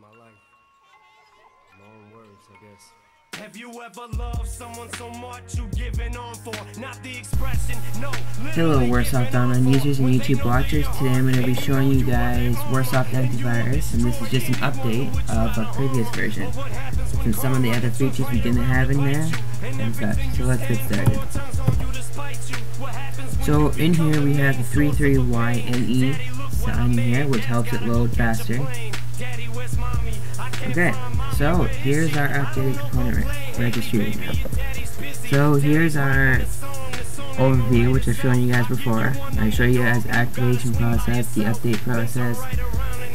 my life. My own words, I guess. Have you ever loved someone so much you given on for? Not the expression, no. Hello Wirsoft Online users and YouTube watchers. Today I'm going to be showing you guys Wirsoft Antivirus and this is just an update of a previous version. Since some of the other features we didn't have in there and such. So let's get started. So in here we have the 33YNE sign here which helps it load faster. Okay, so here's our updated component registry now. So here's our overview, which I've shown you guys before. I show you guys activation process, the update process,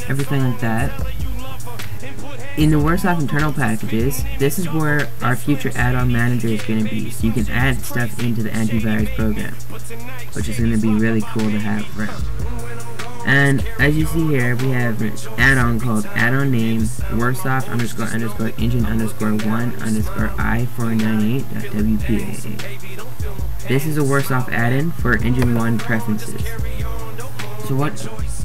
everything like that. In the Wirsoft internal packages, this is where our future add-on manager is going to be, so you can add stuff into the antivirus program, which is going to be really cool to have around. And as you see here, we have an add-on called add-on name wirsoft underscore underscore engine underscore one underscore i498.wpa. This is a Wirsoft add-in for engine one preferences. So what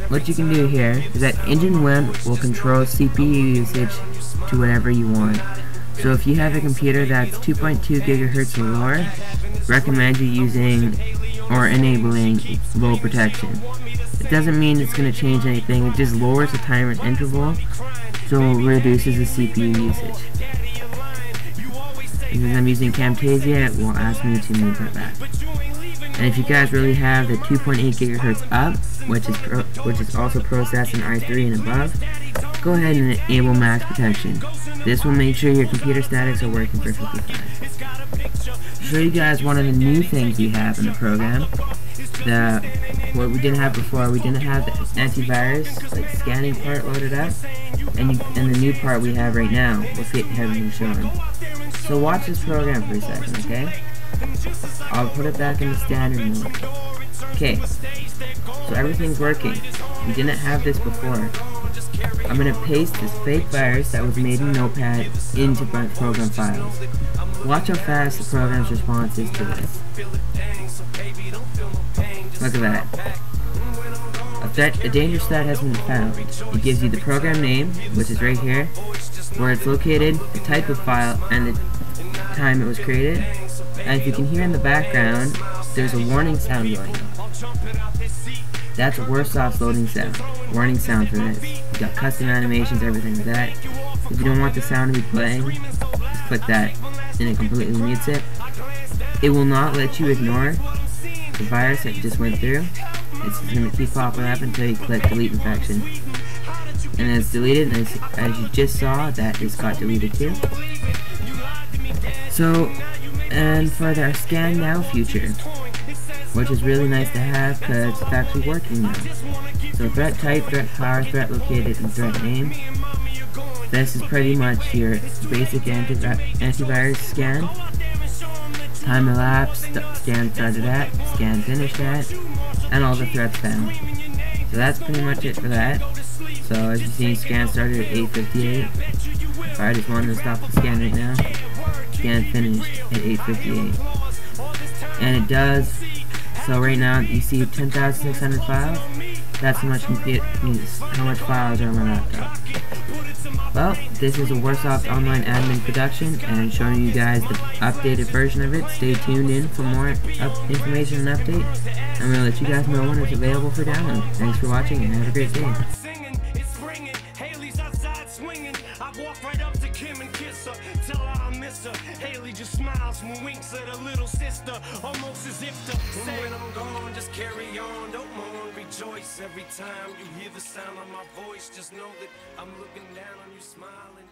what you can do here is that engine one will control CPU usage to whatever you want. So if you have a computer that's 2.2 gigahertz or lower, recommend you using or enabling low protection. Doesn't mean it's going to change anything, it just lowers the timer interval, so it reduces the CPU usage. Because I'm using Camtasia, it won't ask me to move that back. And if you guys really have the 2.8 gigahertz up, which is which is also processed in i3 and above, go ahead and enable max protection. This will make sure your computer statics are working perfectly fine. Show you guys one of the new things we have in the program the what we didn't have before. We didn't have the antivirus like scanning part loaded up, and you, and the new part we have right now fit having been shown. So watch this program for a second, okay? I'll put it back in the standard mode. Okay, so everything's working. We didn't have this before. I'm gonna paste this fake virus that was made in Notepad into program files. Watch how fast the program's response is to this. Look at that. A, threat, a dangerous threat has been found. It gives you the program name, which is right here, where it's located, the type of file, and the time it was created. And if you can hear in the background, there's a warning sound going That's a Wirsoft loading sound. Warning sound for this. You got custom animations, everything like that. If you don't want the sound to be playing, just click that, and it completely mutes it. It will not let you ignore the virus that just went through. It's going to keep popping up until you click delete infection. And it's deleted, as, as you just saw, that just got deleted too. So, and for our scan now feature, which is really nice to have because it's actually working now. So threat type, threat power, threat located, and threat name. This is pretty much your basic anti antivirus scan time elapsed, scan started at, scan finished at, and all the threats found. So that's pretty much it for that. So as you see, scan started at 8.58. I just wanted to stop the scan right now, scan finished at 8.58. And it does, so right now you see 10,600 files. That's how much, how much files are on my laptop. Well, this is a Wirsoft Online Admin production, and showing you guys the updated version of it. Stay tuned in for more information and update. I'm to let you guys know when it's available for download. Thanks for watching, and have a great day. Haley just smiles and winks at her little sister, almost as if to say, When I'm gone, just carry on, don't mourn, rejoice. Every time you hear the sound of my voice, just know that I'm looking down on you, smiling.